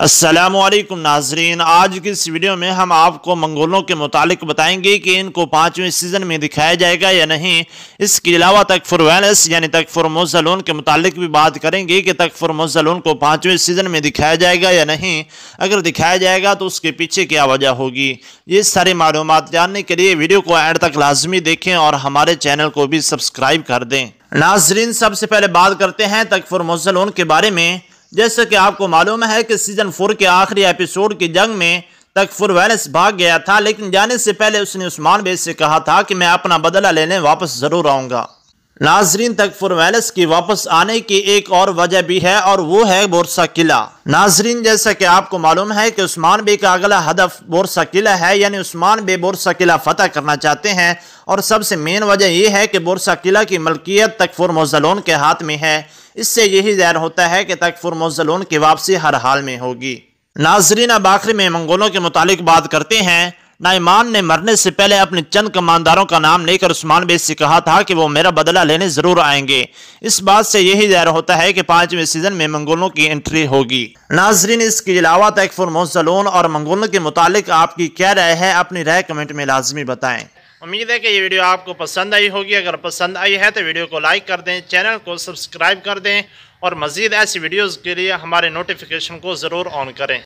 असलम नाजरीन। आज की इस वीडियो में हम आपको मंगोलों के मुतालिक बताएँगे कि इनको पाँचवें सीज़न में दिखाया जाएगा या नहीं। इसके अलावा तकफुर वैनस यानी तकफुर मोजलून के मुतालिक भी बात करेंगे कि तकफुर मोजलून को पाँचवें सीज़न में दिखाया जाएगा या नहीं। अगर दिखाया जाएगा तो उसके पीछे क्या वजह होगी? ये सारी मालूम जानने के लिए वीडियो को एंड तक लाजमी देखें और हमारे चैनल को भी सब्सक्राइब कर दें। नाजरीन, सबसे पहले बात करते हैं तकफुर मोजलून के बारे में। जैसे कि आपको मालूम है कि सीज़न फोर के आखिरी एपिसोड की जंग में तक फुरवैनस भाग गया था, लेकिन जाने से पहले उसने उस्मान बेस से कहा था कि मैं अपना बदला लेने वापस ज़रूर आऊँगा। नाजरीन तक फुरवैनस की वापस आने की एक और वजह भी है और वो है बोरसा किला। नाजरीन, जैसा कि आपको मालूम है कि उस्मान बे का अगला हदफ बोरसा किला है, यानी उस्मान बे बोरसा किला फतह करना चाहते हैं। और सबसे मेन वजह यह है कि बोरसा किला की मलकियत तकफुर मोजलोन के हाथ में है। इससे यही जहर होता है कि तकफुर मोजलोन की वापसी हर हाल में होगी। नाजरीन, अब आखिरी में मंगोलों के मुतालिक बात करते हैं। नाइमान ने मरने से पहले अपने चंद कमानदारों का नाम लेकर उस्मान बेस से कहा था कि वो मेरा बदला लेने ज़रूर आएँगे। इस बात से यही ज़ाहिर होता है कि पाँचवें सीज़न में मंगोलों की एंट्री होगी। नाजरीन, इसके अलावा तकफुर मोजलोन और मंगोलों के मुतालिक आपकी क्या राय है? अपनी राय कमेंट में लाजमी बताएँ। उम्मीद है कि ये वीडियो आपको पसंद आई होगी। अगर पसंद आई है तो वीडियो को लाइक कर दें, चैनल को सब्सक्राइब कर दें और मज़ीद ऐसी वीडियोज़ के लिए हमारे नोटिफिकेशन को ज़रूर ऑन करें।